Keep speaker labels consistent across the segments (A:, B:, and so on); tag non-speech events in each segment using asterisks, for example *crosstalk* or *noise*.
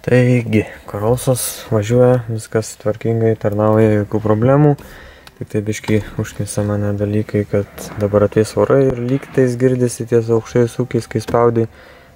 A: Taigi, Karolsas važiuoja, viskas tvarkingai, tarnauja, jokių problemų. Tik tai biškai užknisa mane dalykai, kad dabar ateis orai ir lygtais girdisi ties aukštais ūkiais, kai spaudai,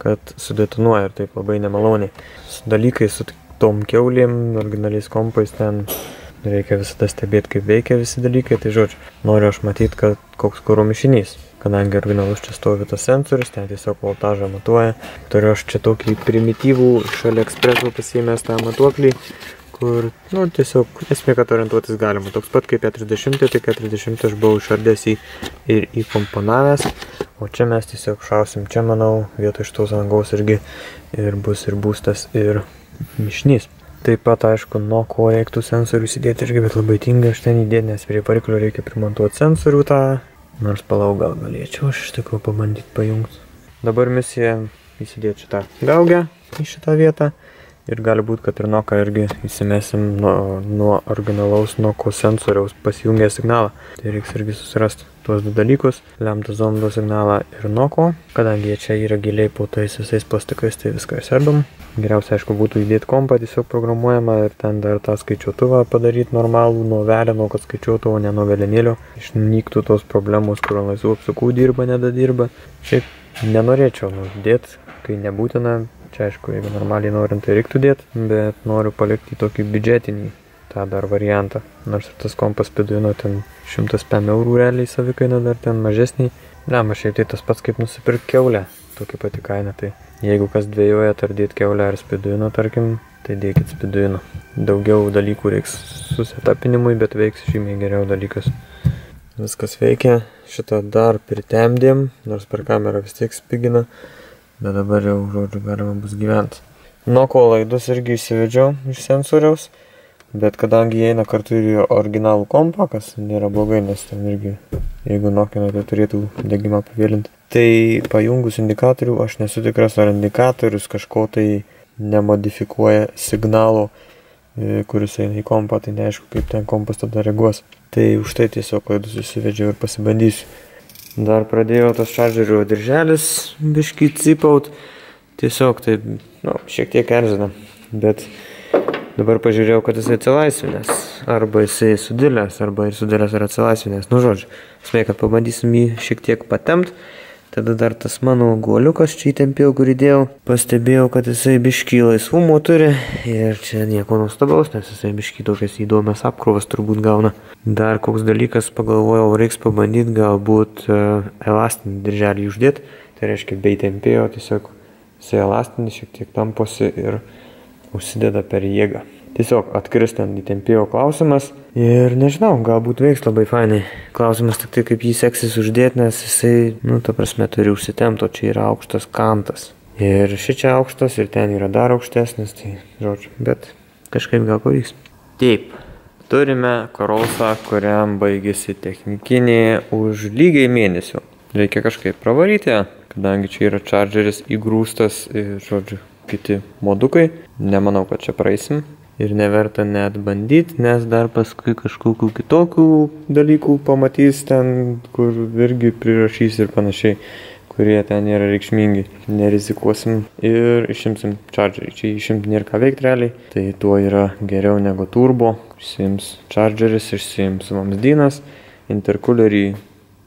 A: kad sudetonuoja ir taip labai nemaloniai. Su dalykais, su tom keulėm, originaliais kompais ten reikia visada stebėti, kaip veikia visi dalykai. Tai žodžiu, noriu aš matyti, kad koks kūro mišinys kadangi originalus čia stovi tas sensorius, ten tiesiog voltažą matuoja. Turiu aš čia tokį primityvų šalia ekspreso pasiėmęs tą matuoklį, kur, nu, tiesiog esmė, kad orientuotis galima. Toks pat kaip 40, tai 40 aš buvau išardęs į ir įkomponavęs, o čia mes tiesiog šausim. Čia, manau, vietoj šitos angos irgi ir bus ir būstas, ir mišnys. Taip pat, aišku, nuo ko reiktų sensorių įsidėti irgi, bet labai tinga aš ten įdėti, nes prie variklio reikia primontuoti sensorių tą Nors palau gal galėčiau aš iš tikrųjų pabandyti pajungti. Dabar misija įsidėti šitą gaugę į šitą vietą. Ir gali būti, kad ir noką irgi įsimesim nuo, nuo originalaus noko sensoriaus pasijungę signalą. Tai reiks irgi susirasti tuos du dalykus, lemtą zondo signalą ir noko. Kadangi jie čia yra giliai po tais visais plastikais, tai viską išsiarbam. Geriausia, aišku, būtų įdėti kompą tiesiog programuojamą ir ten dar tą skaičiuotuvą padaryti normalų nuo velino, kad skaičiuotų, o ne nuo velenėlio. Išnyktų tos problemos, kur laisvų apsukų dirba, nedadirba. Šiaip nenorėčiau dėti, kai nebūtina. Čia aišku, jeigu normaliai norint, tai reiktų dėti, bet noriu palikti tokį biudžetinį tą dar variantą. Nors ir tas kompas piduino ten 105 eurų realiai savikaina dar ten mažesnį. Ne, man šiaip tai tas pats kaip nusipirkti keulę. Tokia pati kaina. Tai Jeigu kas dvėjoja tardyti keulę ar spiduino, tarkim, tai dėkit spiduino. Daugiau dalykų reiks susitapinimui, bet veiks žymiai geriau dalykas. Viskas veikia, šitą dar pritemdėm, nors per kamerą vis tiek spigina, bet dabar jau, žodžiu, galima bus gyventi. Nuo ko laidus irgi išsivedžiau iš sensoriaus, bet kadangi jie eina kartu ir į originalų kompą, kas nėra blogai, nes ten irgi, jeigu nokina, tai turėtų degimą pavėlinti. Tai pajungus indikatorių aš nesu tikras, ar indikatorius kažko tai nemodifikuoja signalo, e, kuris eina į kompą, tai neaišku, kaip ten kompas tada reaguos. Tai už tai tiesiog klaidus įsivedžiau ir pasibandysiu. Dar pradėjo tas šaržerio dirželis biškai cipaut. Tiesiog tai, nu, šiek tiek erzina. Bet dabar pažiūrėjau, kad jisai atsilaisvinęs. Arba jisai sudėlęs, arba ir sudėlęs ir atsilaisvinęs. Nu, žodžiu, esmė, kad pabandysim jį šiek tiek patempt. Tada dar tas mano guoliukas čia įtempiau, kurį dėjau. Pastebėjau, kad jisai bišky laisvumo turi. Ir čia nieko nuostabaus, nes jisai bišky tokias įdomias apkrovas turbūt gauna. Dar koks dalykas pagalvojau, reiks pabandyti galbūt uh, elastinį dirželį uždėti. Tai reiškia, bei tempėjo, tiesiog jisai elastinis šiek tiek tamposi ir užsideda per jėgą tiesiog atkris ten įtempėjo klausimas. Ir nežinau, galbūt veiks labai fainai. Klausimas tik tai, kaip jį seksis uždėti, nes jisai, nu, ta prasme, turi užsitemti, o čia yra aukštas kantas. Ir ši čia aukštas ir ten yra dar aukštesnis, tai žodžiu, bet kažkaip gal pavyks. Taip, turime Korolsą, kuriam baigėsi technikinė už lygiai mėnesių. Reikia kažkaip pravaryti, kadangi čia yra chargeris įgrūstas ir, žodžiu, kiti modukai. Nemanau, kad čia praeisim ir neverta net bandyti, nes dar paskui kažkokių kitokių dalykų pamatys ten, kur irgi prirašys ir panašiai, kurie ten yra reikšmingi. Nerizikuosim ir išimsim chargerį. Čia išimti nėra ką veikti realiai, tai tuo yra geriau negu turbo. Išsims chargeris, išsims vamzdynas, interkulerį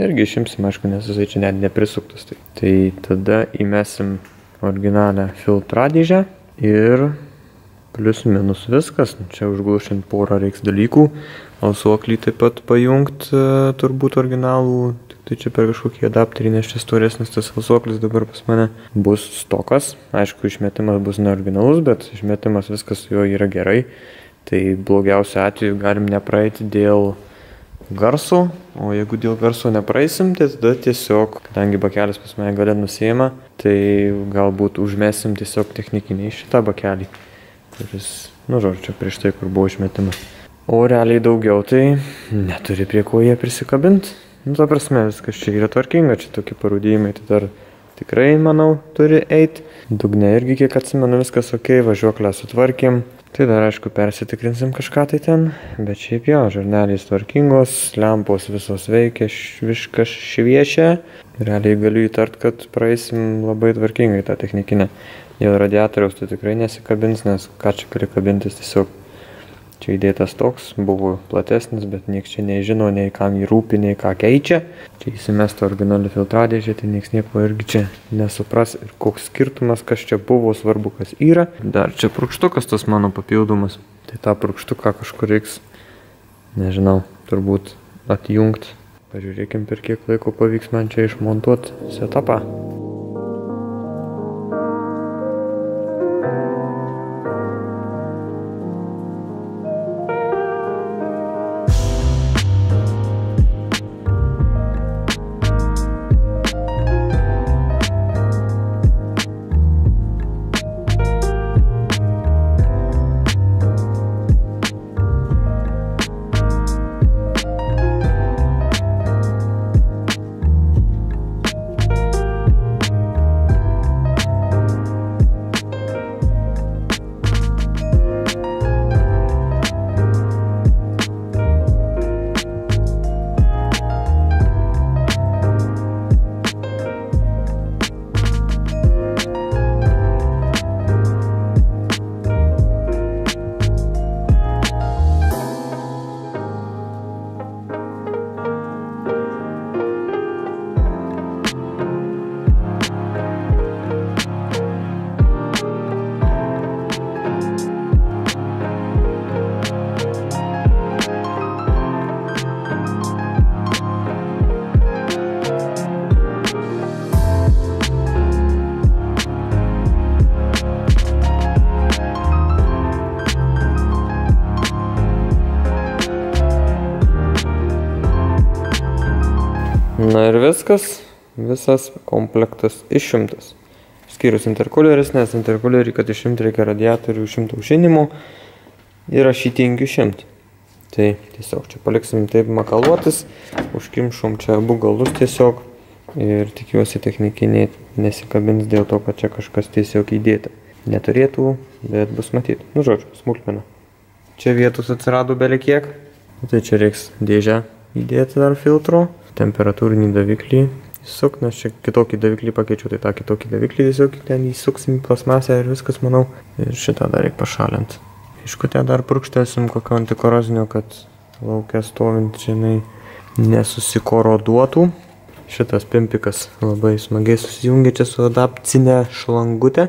A: irgi išimsim, aišku, nes jisai čia net neprisuktas. Tai, tai tada įmesim originalią filtradėžę ir plius minus viskas. Čia užglušint porą reiks dalykų. Alsuoklį taip pat pajungt e, turbūt originalų. Tik tai čia per kažkokį adapterį, nes čia storesnis tas alsuoklis dabar pas mane bus stokas. Aišku, išmetimas bus neoriginalus, bet išmetimas viskas juo yra gerai. Tai blogiausiu atveju galim nepraeiti dėl garso, o jeigu dėl garso nepraeisim, tai tada tiesiog, kadangi bakelis pas mane galė nusėma, tai galbūt užmesim tiesiog technikinį šitą bakelį kuris, nu žodžiu, prieš tai, kur buvo išmetimas. O realiai daugiau tai neturi prie ko jie prisikabinti. Nu, ta prasme, viskas čia yra tvarkinga, čia tokie parūdėjimai, tai dar tikrai, manau, turi eiti. Dugne irgi, kiek atsimenu, viskas ok, važiuoklę sutvarkėm. Tai dar aišku persitikrinsim kažką tai ten, bet šiaip jo, žurnalės tvarkingos, lempos visos veikia, viskas šviečia. Realiai galiu įtart, kad praeisim labai tvarkingai tą technikinę. Dėl radiatoriaus tai tikrai nesikabins, nes ką čia gali kabintis tiesiog Čia įdėtas toks, buvo platesnis, bet nieks čia nežino, nei kam jį rūpi, nei ką keičia. Čia įsimesta originali filtradėžė, tai nieks nieko irgi čia nesupras ir koks skirtumas, kas čia buvo, svarbu, kas yra. Dar čia prūkštukas tas mano papildomas. Tai tą prūkštuką kažkur reiks, nežinau, turbūt atjungti. Pažiūrėkim, per kiek laiko pavyks man čia išmontuoti setupą. Viskas, visas komplektas išimtas. Skyrus interkuleris, nes interkulerį, kad išimti reikia radiatorių šimtų aušinimo ir aš jį tingiu išimti. Tai tiesiog čia paliksim taip makaluotis, užkimšom čia abu galus tiesiog ir tikiuosi technikiniai nesikabins dėl to, kad čia kažkas tiesiog įdėta. Neturėtų, bet bus matyti. Nu žodžiu, smulkmena. Čia vietos atsirado belekiek, tai čia reiks dėžę įdėti dar filtro temperatūrinį daviklį įsuk, nes čia kitokį daviklį pakeičiau, tai tą kitokį daviklį tiesiog ten įsuksim plasmasę ir viskas, manau. Ir šitą dar reikia pašalinti. Iškutę dar purkštelsim kokio antikorozinio, kad laukia stovint žinai nesusikoroduotų. Šitas pimpikas labai smagiai susijungia čia su adapcinė šlangutė.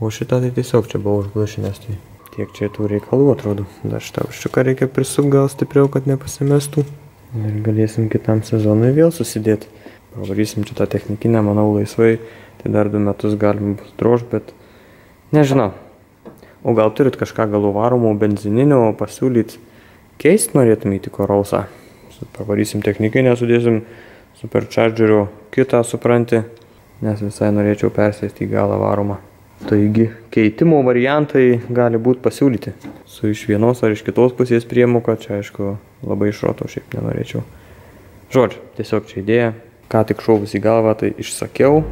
A: O šitą tai tiesiog čia buvo užglašinęs. Tai tiek čia tų reikalų atrodo. Dar šitą užčiuką reikia prisukti gal stipriau, kad nepasimestų. Ir galėsim kitam sezonui vėl susidėti. Pavarysim čia tą technikinę, manau, laisvai. Tai dar du metus galim bus drož, bet nežinau. O gal turit kažką galų varomo benzininio pasiūlyti keisti norėtumėte korolsą. Pavarysim technikinę, sudėsim superchargerio kitą, supranti, nes visai norėčiau persėsti į galą varomą. Taigi keitimo variantai gali būti pasiūlyti. Su iš vienos ar iš kitos pusės priemoka, čia aišku labai išroto šiaip nenorėčiau. Žodžiu, tiesiog čia idėja, ką tik šovus į galvą, tai išsakiau.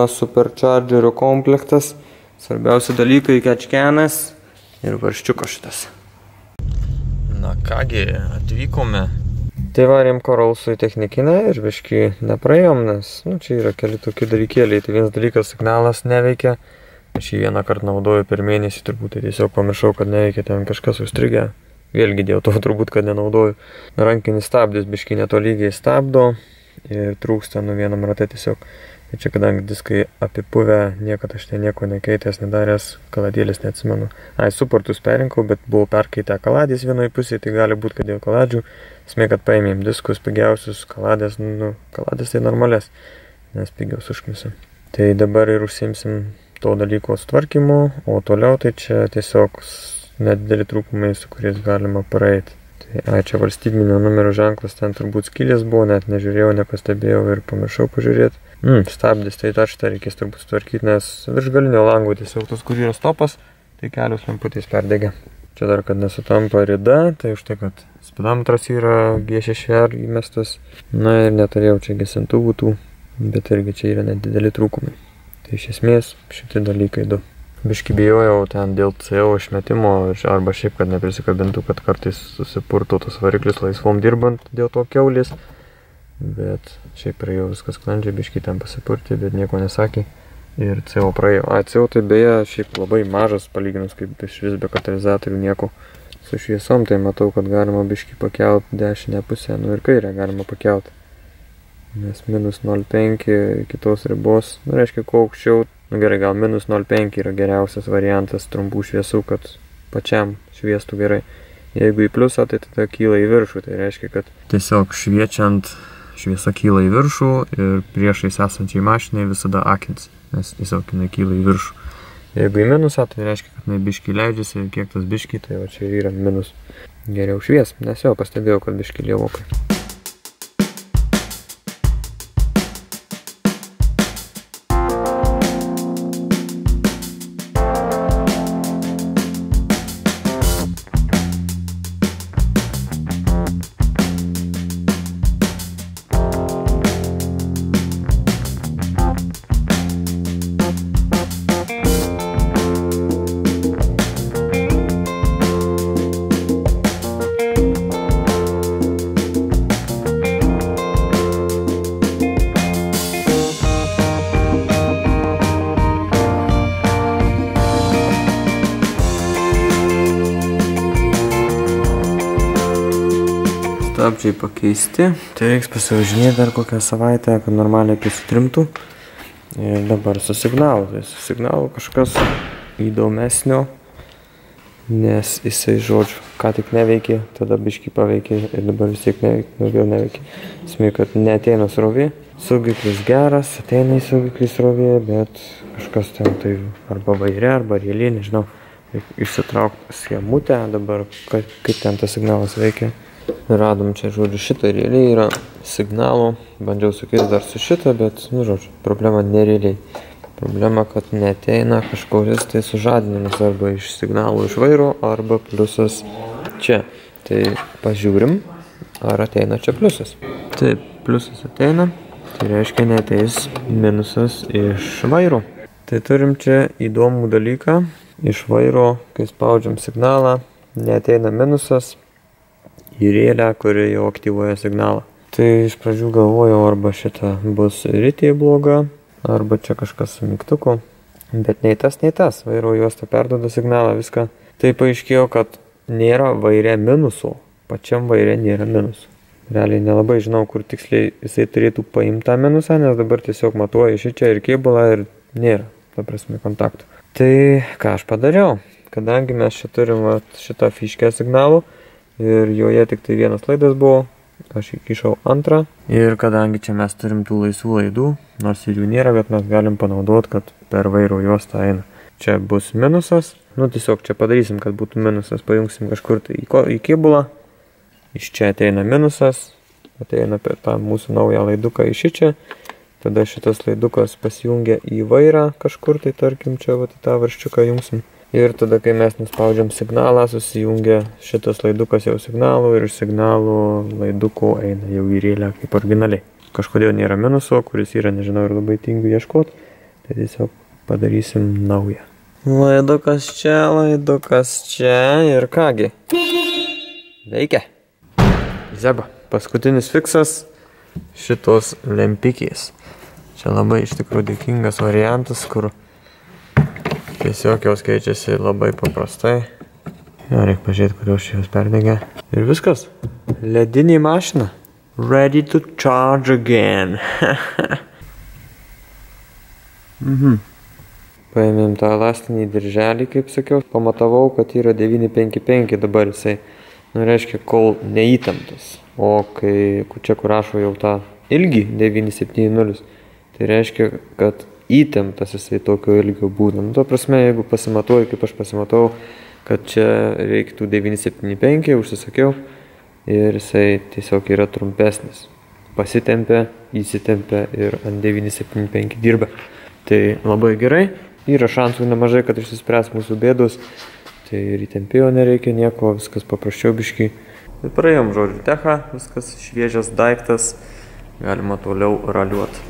A: Pilnas superchargerio komplektas. Svarbiausi dalykai kečkenas ir varščiukas šitas. Na kągi, atvykome. Tai varėm koralsų į technikinę ir biškai nepraėjom, nes nu, čia yra keli tokie dalykėliai. Tai vienas dalykas signalas neveikia. Aš jį vieną kartą naudoju per mėnesį, turbūt tai tiesiog pamiršau, kad neveikia ten kažkas užstrigę. Vėlgi dėl to turbūt, kad nenaudoju. Rankinis stabdis biškai netolygiai stabdo, ir trūksta nu vienam rate tiesiog. Ir čia kadangi diskai apipuvę, niekada aš ten nieko nekeitęs, nedaręs, kaladėlis neatsimenu. Ai, suportus perinkau, bet buvau perkeitę kaladės vienoje pusėje, tai gali būti, kad dėl kaladžių, esmė, kad paėmėm diskus pigiausius, kaladės, nu, kaladės tai normalės, nes pigiaus užknisim. Tai dabar ir užsimsim to dalyko sutvarkymu, o toliau tai čia tiesiog nedideli trūkumai, su kuriais galima praeiti. Tai ai, čia valstybinio numerio ženklas, ten turbūt skylės buvo, net nežiūrėjau, nepastebėjau ir pamiršau pažiūrėti. Mm, stabdis, tai tačtą reikės turbūt sutvarkyti, nes virš galinio lango tiesiog tas, kur yra stopas, tai kelios lemputės perdegė. Čia dar, kad nesutampa rida, tai už tai, kad spedometras yra G6R įmestas. Na ir neturėjau čia gesintuvų tų, bet irgi čia yra nedideli trūkumai. Tai iš esmės šitie dalykai du. Biški bijojau ten dėl CO išmetimo arba šiaip, kad neprisikabintų, kad kartais susipurtų tas variklis laisvom dirbant dėl to keulės. Bet šiaip praėjau viskas sklandžiai, biški ten pasipurti, bet nieko nesakė. Ir CO praėjo. A, CO tai beje šiaip labai mažas palyginus, kaip iš vis be katalizatorių nieko su šviesom, tai matau, kad galima biški pakelt dešinę pusę, nu ir kairę galima pakelt. Nes minus 0,5 kitos ribos, nu reiškia, kuo aukščiau Nu gerai, gal minus 0,5 yra geriausias variantas trumpų šviesų, kad pačiam šviestų gerai. Jeigu į pliusą, tai tada kyla į viršų. Tai reiškia, kad tiesiog šviečiant šviesa kyla į viršų ir priešais esančiai mašinai visada akins, nes tiesiog jinai kyla į viršų. Jeigu į minusą, tai reiškia, kad jinai biški leidžiasi ir kiek tas biški, tai va čia yra minus. Geriau švies, nes jau pastebėjau, kad biški lievokai. Stabdžiai pakeisti. Tai reiks pasivažinėti dar kokią savaitę, kad normaliai prisitrimtų. Ir dabar su signalu. Tai su signalu kažkas įdomesnio, nes jisai, žodžiu, ką tik neveikė, tada biškai paveikė ir dabar vis tiek neveikia, daugiau neveikia. Esmė, kad neteina srovė, saugiklis geras, ateina į saugiklį srovė, bet kažkas ten tai arba vairė, arba rėlė, nežinau, išsitraukti schemutę dabar, kaip ten tas signalas veikia radom čia, žodžiu, šitą realiai yra signalų. Bandžiau sukeisti dar su šitą, bet, nu, žodžiu, problema nerealiai. Problema, kad neteina kažkuris tai sužadinimas arba iš signalų iš vairo, arba pliusas čia. Tai pažiūrim, ar ateina čia pliusas. Taip, pliusas ateina, tai reiškia neteis minusas iš vairo. Tai turim čia įdomų dalyką. Iš vairo, kai spaudžiam signalą, neteina minusas, į rėlę, kuri jau aktyvuoja signalą. Tai iš pradžių galvojau, arba šita bus rytėje bloga, arba čia kažkas su mygtuku. Bet nei tas, nei tas. Vairo juosta perdoda signalą, viską. Tai paaiškėjo, kad nėra vairė minusų. Pačiam vairė nėra minusų. Realiai nelabai žinau, kur tiksliai jisai turėtų paimti tą minusą, nes dabar tiesiog matuoju iš čia ir kėbulą ir nėra, ta prasme, kontaktų. Tai ką aš padariau? Kadangi mes čia turim va, šitą fiškę signalų, ir joje tik tai vienas laidas buvo, aš įkišau antrą. Ir kadangi čia mes turim tų laisvų laidų, nors ir jų nėra, bet mes galim panaudoti, kad per vairo juostą eina. Čia bus minusas, nu tiesiog čia padarysim, kad būtų minusas, pajungsim kažkur tai į, į kibulą, iš čia ateina minusas, ateina per tą mūsų naują laiduką iš čia, tada šitas laidukas pasijungia į vairą kažkur tai, tarkim, čia va, tą varščiuką jungsim. Ir tada, kai mes nuspaudžiam signalą, susijungia šitas laidukas jau signalų ir iš signalų laidukų eina jau į rėlę kaip originaliai. Kažkodėl nėra minuso, kuris yra, nežinau, ir labai tingiu ieškoti. Tai tiesiog padarysim naują. Laidukas čia, laidukas čia ir kągi. Veikia. Zeba. Paskutinis fiksas šitos lempikės. Čia labai iš tikrųjų dėkingas variantas, kur Tiesiog jos keičiasi labai paprastai. Jo, reikia pažiūrėti, kurios jos perdegė. Ir viskas. Ledinė mašina. Ready to charge again. *laughs* mhm. Paėmėm tą elastinį dirželį, kaip sakiau. Pamatavau, kad yra 955 dabar jisai. Nu, reiškia, kol neįtemptas. O kai čia kur rašo jau tą ilgį 970, tai reiškia, kad įtemptas jisai tokio ilgio būna. Nu, to prasme, jeigu pasimatuoju, kaip aš pasimatau, kad čia reiktų 975, užsisakiau, ir jisai tiesiog yra trumpesnis. Pasitempia, įsitempia ir ant 975 dirba. Tai labai gerai, yra šansų nemažai, kad išsispręs mūsų bėdos. Tai ir įtempėjo nereikia nieko, viskas paprasčiau biškai. Ir praėjom žodžiu techą, viskas šviežias daiktas, galima toliau raliuoti.